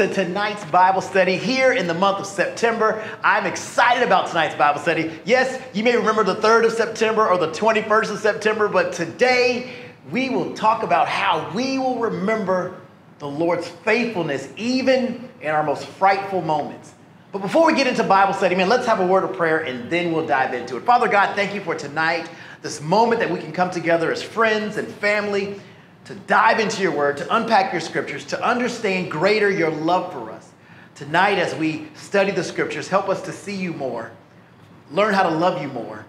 To tonight's Bible study here in the month of September. I'm excited about tonight's Bible study. Yes, you may remember the 3rd of September or the 21st of September, but today we will talk about how we will remember the Lord's faithfulness even in our most frightful moments. But before we get into Bible study, man, let's have a word of prayer and then we'll dive into it. Father God, thank you for tonight, this moment that we can come together as friends and family to dive into your word, to unpack your scriptures, to understand greater your love for us. Tonight, as we study the scriptures, help us to see you more, learn how to love you more,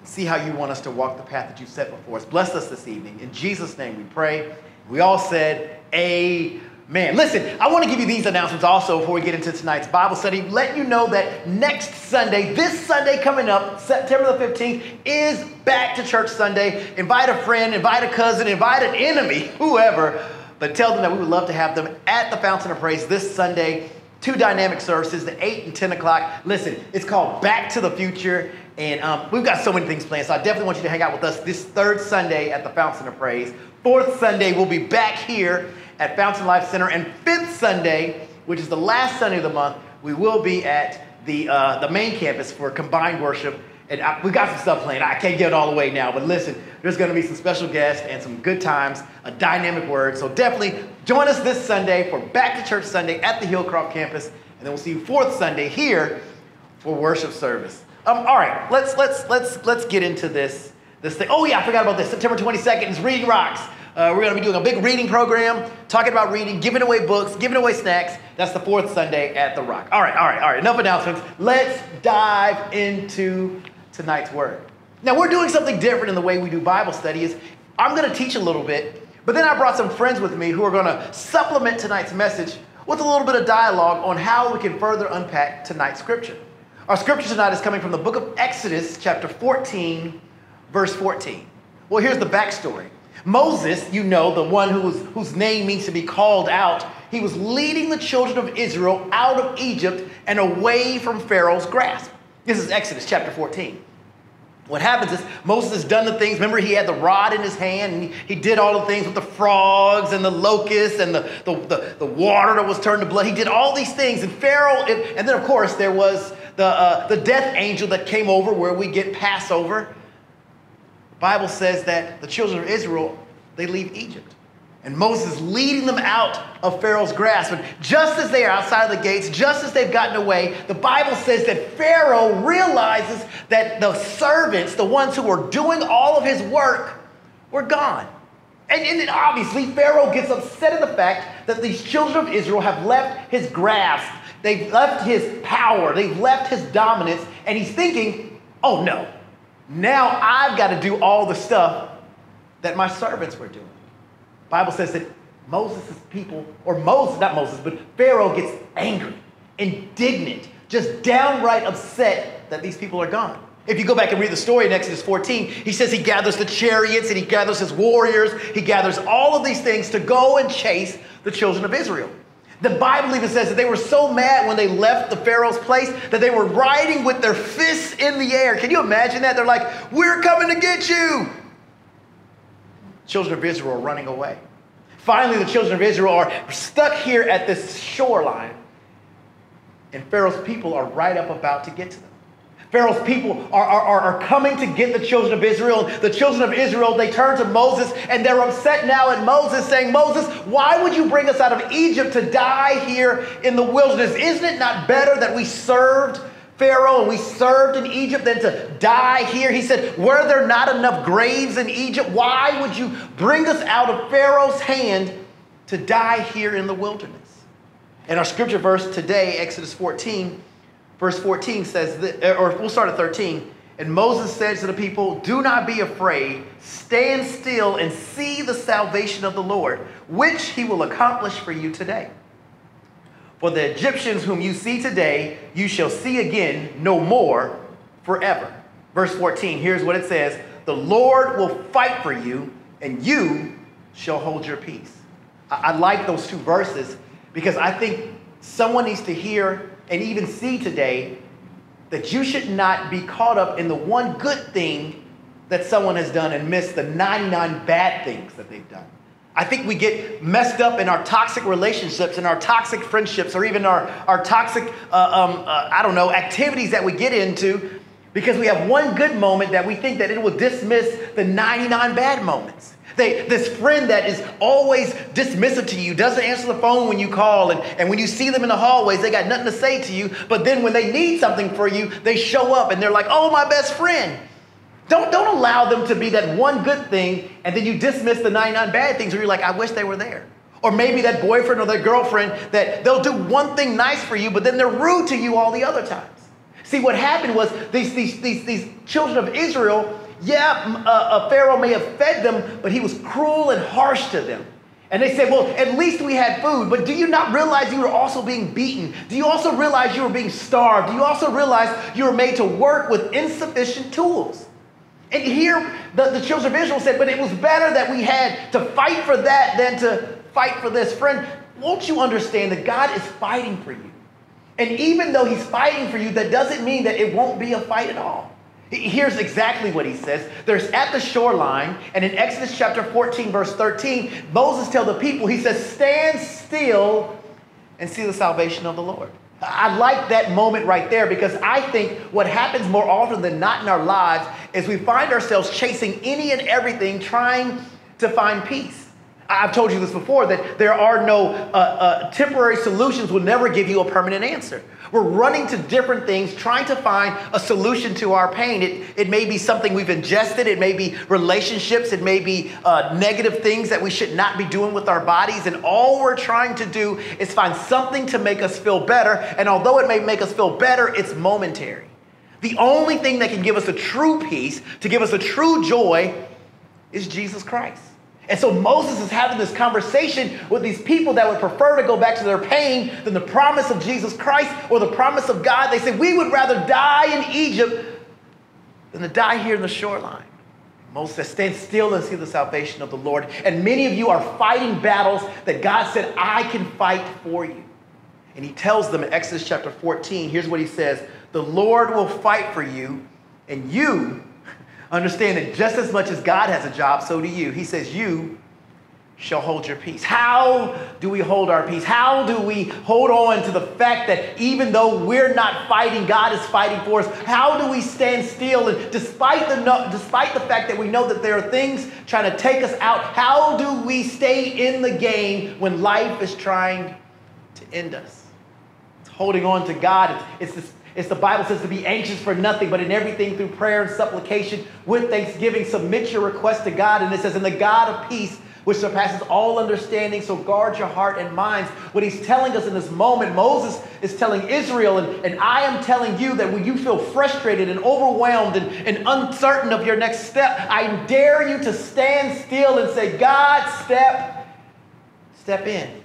and see how you want us to walk the path that you've set before us. Bless us this evening. In Jesus' name we pray. We all said, Amen. Man, listen, I want to give you these announcements also before we get into tonight's Bible study. Let you know that next Sunday, this Sunday coming up, September the 15th, is Back to Church Sunday. Invite a friend, invite a cousin, invite an enemy, whoever, but tell them that we would love to have them at the Fountain of Praise this Sunday. Two dynamic services, the 8 and 10 o'clock. Listen, it's called Back to the Future, and um, we've got so many things planned. So I definitely want you to hang out with us this third Sunday at the Fountain of Praise. Fourth Sunday, we'll be back here at Fountain Life Center. And fifth Sunday, which is the last Sunday of the month, we will be at the, uh, the main campus for combined worship. And I, we got some stuff planned. I can't get it all away now, but listen, there's going to be some special guests and some good times, a dynamic word. So definitely join us this Sunday for Back to Church Sunday at the Hillcroft campus, and then we'll see you fourth Sunday here for worship service. Um, all right, let's let's let's let's get into this this thing. Oh yeah, I forgot about this. September 22nd is Reading Rocks. Uh, we're going to be doing a big reading program, talking about reading, giving away books, giving away snacks. That's the fourth Sunday at the Rock. All right, all right, all right. Enough announcements. Let's dive into tonight's word. Now, we're doing something different in the way we do Bible study. Is I'm going to teach a little bit, but then I brought some friends with me who are going to supplement tonight's message with a little bit of dialogue on how we can further unpack tonight's scripture. Our scripture tonight is coming from the book of Exodus, chapter 14, verse 14. Well, here's the backstory. Moses, you know, the one whose, whose name means to be called out, he was leading the children of Israel out of Egypt and away from Pharaoh's grasp. This is Exodus chapter 14. What happens is Moses has done the things. Remember, he had the rod in his hand and he, he did all the things with the frogs and the locusts and the, the, the, the water that was turned to blood. He did all these things. And Pharaoh, and, and then of course, there was the, uh, the death angel that came over where we get Passover. Bible says that the children of Israel, they leave Egypt. And Moses is leading them out of Pharaoh's grasp. And just as they are outside of the gates, just as they've gotten away, the Bible says that Pharaoh realizes that the servants, the ones who were doing all of his work, were gone. And, and then obviously, Pharaoh gets upset at the fact that these children of Israel have left his grasp. They've left his power. They've left his dominance. And he's thinking, oh no, now I've got to do all the stuff that my servants were doing. Bible says that Moses' people, or Moses, not Moses, but Pharaoh gets angry, indignant, just downright upset that these people are gone. If you go back and read the story in Exodus 14, he says he gathers the chariots and he gathers his warriors, he gathers all of these things to go and chase the children of Israel. The Bible even says that they were so mad when they left the Pharaoh's place that they were riding with their fists in the air. Can you imagine that? They're like, We're coming to get you. Children of Israel are running away. Finally, the children of Israel are stuck here at this shoreline, and Pharaoh's people are right up about to get to them. Pharaoh's people are, are, are coming to get the children of Israel. The children of Israel, they turn to Moses and they're upset now at Moses, saying, Moses, why would you bring us out of Egypt to die here in the wilderness? Isn't it not better that we served Pharaoh and we served in Egypt than to die here? He said, Were there not enough graves in Egypt? Why would you bring us out of Pharaoh's hand to die here in the wilderness? And our scripture verse today, Exodus 14, Verse 14 says, that, eh, or we'll start at 13. And Moses said to the people, Do not be afraid, stand still and see the salvation of the Lord, which he will accomplish for you today. For the Egyptians whom you see today, you shall see again no more forever. Verse 14, here's what it says The Lord will fight for you, and you shall hold your peace. I, I like those two verses because I think someone needs to hear and even see today that you should not be caught up in the one good thing that someone has done and miss the 99 bad things that they've done. I think we get messed up in our toxic relationships and our toxic friendships or even our, our toxic, uh, um, uh, I don't know, activities that we get into because we have one good moment that we think that it will dismiss the 99 bad moments. They, this friend that is always dismissive to you, doesn't answer the phone when you call, and, and when you see them in the hallways, they got nothing to say to you. But then when they need something for you, they show up and they're like, oh, my best friend. Don't, don't allow them to be that one good thing and then you dismiss the 99 bad things where you're like, I wish they were there. Or maybe that boyfriend or that girlfriend that they'll do one thing nice for you, but then they're rude to you all the other times. See, what happened was these, these, these, these children of Israel, yeah, uh, uh, Pharaoh may have fed them, but he was cruel and harsh to them. And they said, Well, at least we had food, but do you not realize you were also being beaten? Do you also realize you were being starved? Do you also realize you were made to work with insufficient tools? And here, the, the children of Israel said, but it was better that we had to fight for that than to fight for this. Friend, won't you understand that God is fighting for you? And even though he's fighting for you, that doesn't mean that it won't be a fight at all. Here's exactly what he says. There's at the shoreline, and in Exodus chapter 14, verse 13, Moses tells the people, he says, Stand still and see the salvation of the Lord. I like that moment right there because I think what happens more often than not in our lives is we find ourselves chasing any and everything trying to find peace. I've told you this before that there are no uh, uh, temporary solutions will never give you a permanent answer. We're running to different things, trying to find a solution to our pain. It, it may be something we've ingested, it may be relationships, it may be uh, negative things that we should not be doing with our bodies. And all we're trying to do is find something to make us feel better. And although it may make us feel better, it's momentary. The only thing that can give us a true peace, to give us a true joy, is Jesus Christ. And so Moses is having this conversation with these people that would prefer to go back to their pain than the promise of Jesus Christ or the promise of God. They say, We would rather die in Egypt than to die here in the shoreline. Moses says, Stand still and see the salvation of the Lord. And many of you are fighting battles that God said, I can fight for you. And he tells them in Exodus chapter 14, here's what he says The Lord will fight for you, and you Understand that just as much as God has a job, so do you. He says, You shall hold your peace. How do we hold our peace? How do we hold on to the fact that even though we're not fighting, God is fighting for us? How do we stand still? And despite the, despite the fact that we know that there are things trying to take us out, how do we stay in the game when life is trying to end us? It's holding on to God. It's, it's this it's the Bible says to be anxious for nothing, but in everything through prayer and supplication with thanksgiving, submit your request to God. And it says, and the God of peace, which surpasses all understanding, so guard your heart and minds. What he's telling us in this moment, Moses is telling Israel, and, and I am telling you that when you feel frustrated and overwhelmed and, and uncertain of your next step, I dare you to stand still and say, God, step, step in.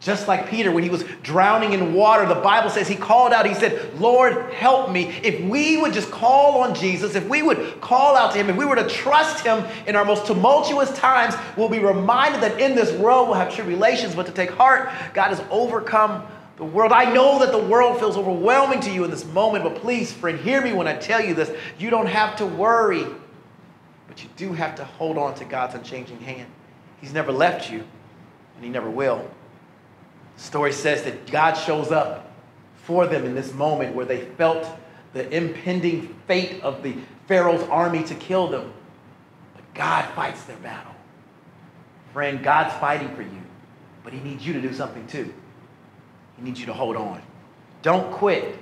Just like Peter, when he was drowning in water, the Bible says he called out, he said, Lord, help me. If we would just call on Jesus, if we would call out to him, if we were to trust him in our most tumultuous times, we'll be reminded that in this world we'll have tribulations, but to take heart, God has overcome the world. I know that the world feels overwhelming to you in this moment, but please, friend, hear me when I tell you this. You don't have to worry, but you do have to hold on to God's unchanging hand. He's never left you, and he never will. Story says that God shows up for them in this moment where they felt the impending fate of the Pharaoh's army to kill them. But God fights their battle. Friend, God's fighting for you, but He needs you to do something too. He needs you to hold on. Don't quit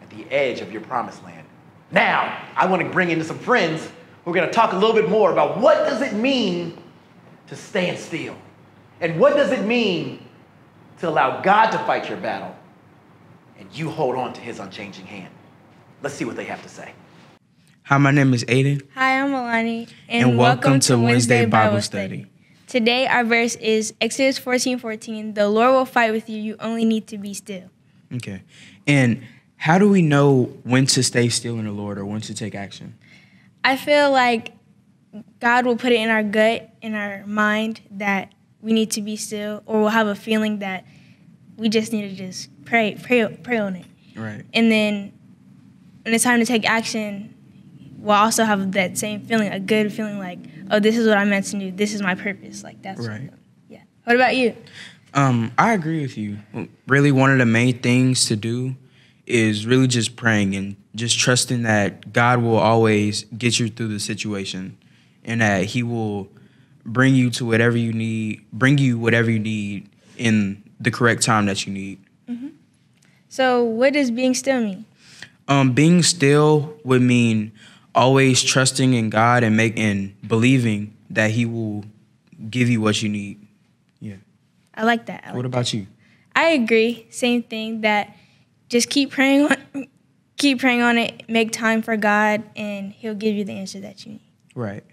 at the edge of your promised land. Now, I want to bring in some friends. We're going to talk a little bit more about what does it mean to stand still? And what does it mean to allow God to fight your battle and you hold on to his unchanging hand. Let's see what they have to say. Hi, my name is Aiden. Hi, I'm Alani. And, and welcome, welcome, to Wednesday, Wednesday Bible, Bible study. study. Today, our verse is Exodus 14 14. The Lord will fight with you. You only need to be still. Okay. And how do we know when to stay still in the Lord or when to take action? I feel like God will put it in our gut, in our mind, that we need to be still, or we'll have a feeling that we just need to just pray, pray, pray on it. Right. And then when it's time to take action, we'll also have that same feeling, a good feeling like, oh, this is what I'm meant to do. This is my purpose. Like that's Right. Yeah. What about you? Um, I agree with you. Really, one of the main things to do is really just praying and just trusting that God will always get you through the situation and that He will bring you to whatever you need, bring you whatever you need in the correct time that you need. So, what does being still mean? Um, being still would mean always trusting in God and make and believing that He will give you what you need. Yeah. I like that. I like What about you? I agree. Same thing that just keep praying on keep praying on it, make time for God and he'll give you the answer that you need. Right.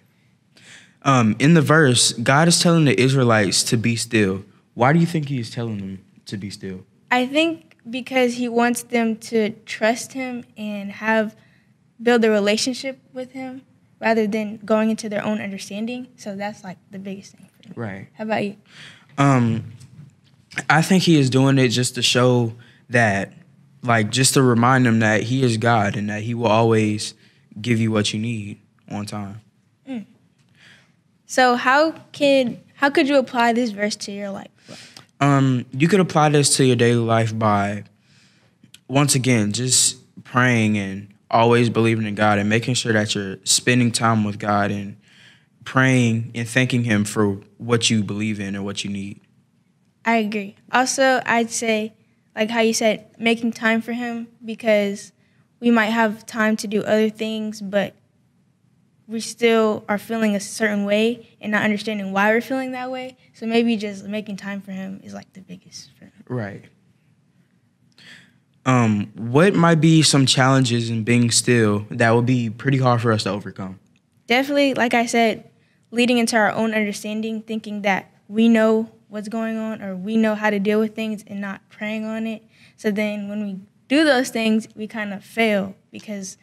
Um, in the verse, God is telling the Israelites to be still. Why do you think He is telling them to be still? I think because he wants them to trust him and have build a relationship with him rather than going into their own understanding. So that's like the biggest thing. Right. How about you? Um, I think He is doing it just to show that, like, just to remind them that He is God and that He will always give you what you need on time. So how could how could you apply this verse to your life? Um, you could apply this to your daily life by, once again, just praying and always believing in God and making sure that you're spending time with God and praying and thanking Him for what you believe in and what you need. I agree. Also, I'd say, like how you said, making time for him because we might have time to do other things, but we still are feeling a certain way and not understanding why we're feeling that way. So maybe just making time for him is like the biggest. Right. Um, what might be some challenges in being still that would be pretty hard for us to overcome? Definitely, like I said, leading into our own understanding, thinking that we know what's going on or we know how to deal with things and not praying on it. So then when we do those things, we kind of fail because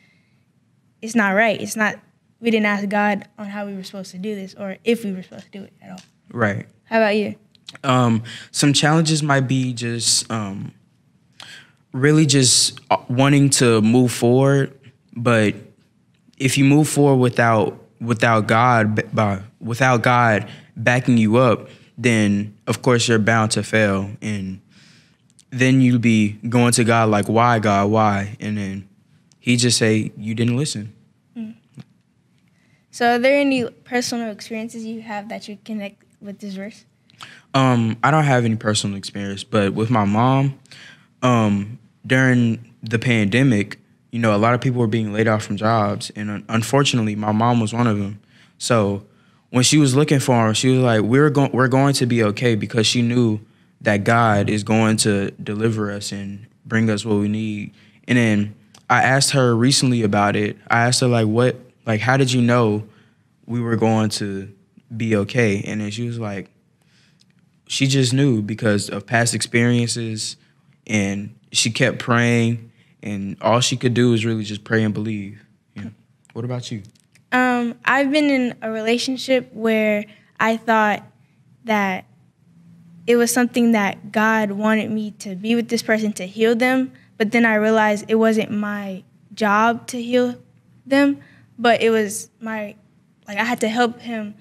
it's not right. It's not, we didn't ask God on how we were supposed to do this or if we were supposed to do it at all. Right. How about you? Um, some challenges might be just um, really just uh, wanting to move forward, but if you move forward without without God by, without God backing you up, then of course you're bound to fail, and then you'll be going to God like, "Why, God? Why?" And then He just say, "You didn't listen." So are there any personal experiences you have that you connect with this verse? Um, I don't have any personal experience, but with my mom, um, during the pandemic, you know, a lot of people were being laid off from jobs, and unfortunately, my mom was one of them. So when she was looking for him, she was like, "We're going, we're going to be okay," because she knew that God is going to deliver us and bring us what we need. And then I asked her recently about it. I asked her like, "What, like, how did you know we were going to be okay?" And then she was like she just knew because of past experiences and she kept praying and all she could do was really just pray and believe yeah. what about you Um, I've been in a relationship where I thought that it was something that God wanted me to be with this person to heal them, but then I realized it wasn't my job to heal them, but it was my like I had to help him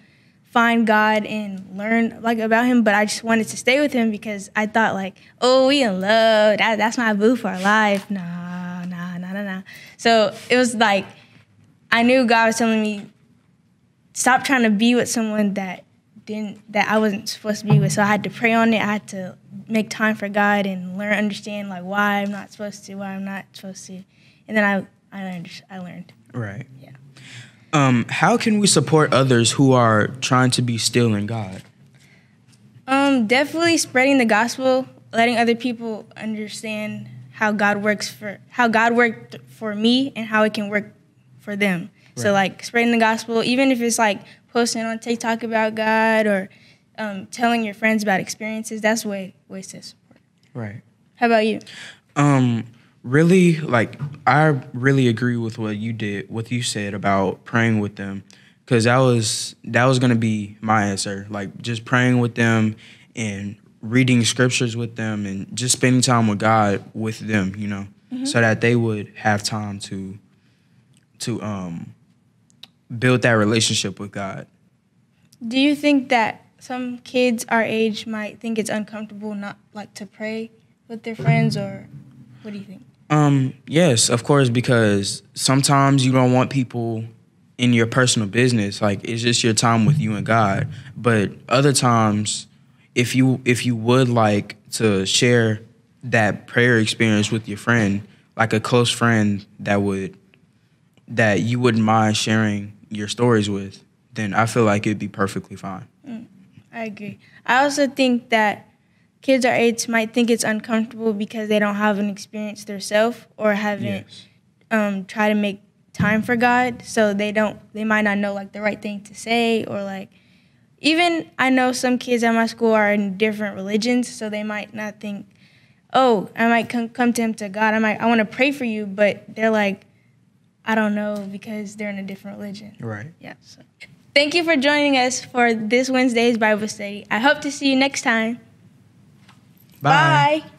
find God and learn like about him, but I just wanted to stay with him because I thought like, oh, we in love. That, that's my boo for life. Nah, nah, nah, nah, nah. So it was like I knew God was telling me stop trying to be with someone that didn't that I wasn't supposed to be with. So I had to pray on it. I had to make time for God and learn, understand like why I'm not supposed to, why I'm not supposed to, and then I I learned. I learned. right Yeah. Um how can we support others who are trying to be still in god Um, definitely spreading the gospel, letting other people understand how God works for how God worked for me and how it can work for them. So like spreading the gospel, even if it's like posting on TikTok about God or um, telling your friends about experiences, that's way ways to support. right How about you? um really like i really agree with what you did what you said about praying with them because that was that was gonna be my answer. Like just praying with them and reading scriptures with them and just spending time with god with them you know so that they would have time to to um build that relationship with god. Do you think that some kids our age might think it's uncomfortable not like to pray with their friends, or what do you think? Um, yes, of course, because sometimes you don't want people in your personal business. Like it's just your time with you and God. But other times, if you if you would like to share that prayer experience with your friend, like a close friend that would that you wouldn't mind sharing your stories with, then I feel like it'd be perfectly fine. I agree. I also think that kids our age might think it's uncomfortable because they don't have an experience themselves or haven't Yes. um, try to make time for God, so they don't. They might not know like the right thing to say or like. Even I know some kids at my school are in different religions, so they might not think, "Oh, I might come come to him to God. I might I want to pray for you," but they're like, "I don't know" because they're in a different religion. Right. Yeah. So. Thank you for joining us for this Wednesday's Bible study. I hope to see you next time. Bye.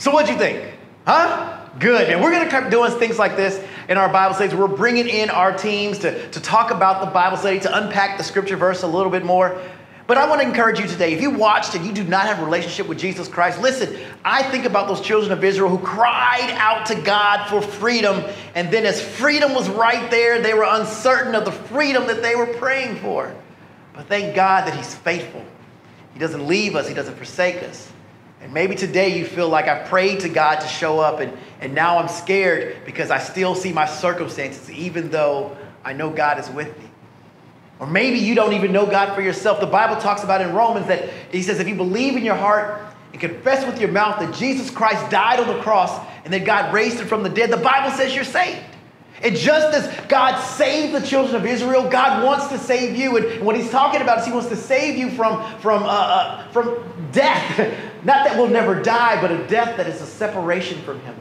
So what'd you think? Huh? Good. And we're going to keep doing things like this in our Bible studies. We're bringing in our teams to, to talk about the Bible study, to unpack the scripture verse a little bit more. But I want to encourage you today. If you watched and you do not have a relationship with Jesus Christ, listen, I think about those children of Israel who cried out to God for freedom. And then, as freedom was right there, they were uncertain of the freedom that they were praying for. But thank God that He's faithful. He doesn't leave us, He doesn't forsake us. And maybe today you feel like I prayed to God to show up, and, and now I'm scared because I still see my circumstances, even though I know God is with me. Or maybe you don't even know God for yourself. The Bible talks about in Romans that He says, if you believe in your heart and confess with your mouth that Jesus Christ died on the cross and that God raised Him from the dead, the Bible says you're saved. And just as God saved the children of Israel, God wants to save you. And what He's talking about is He wants to save you from, from, uh, uh, from death. Not that we'll never die, but a death that is a separation from Him.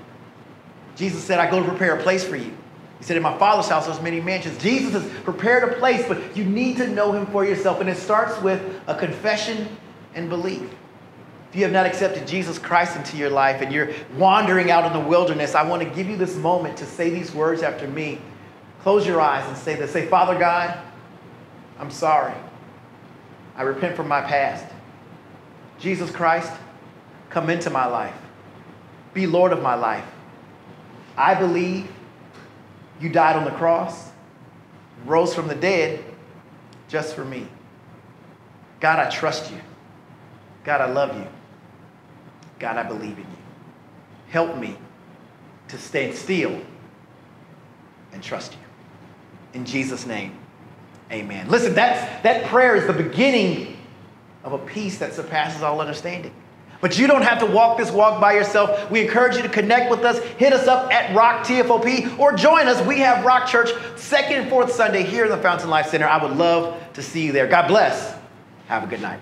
Jesus said, I go to prepare a place for you. He said, In my Father's house, there's many mansions. Jesus has prepared a place, but you need to know Him for yourself. And it starts with a confession and belief. If you have not accepted Jesus Christ into your life and you're wandering out in the wilderness, I want to give you this moment to say these words after me. Close your eyes and say this. Say, Father God, I'm sorry. I repent from my past. Jesus Christ, come into my life. Be Lord of my life. I believe you died on the cross, rose from the dead just for me. God, I trust you. God, I love you. God, I believe in you. Help me to stand still and trust you. In Jesus' name, amen. Listen, that's, that prayer is the beginning of a peace that surpasses all understanding. But you don't have to walk this walk by yourself. We encourage you to connect with us. Hit us up at Rock TFOP or join us. We have Rock Church second and fourth Sunday here in the Fountain Life Center. I would love to see you there. God bless. Have a good night.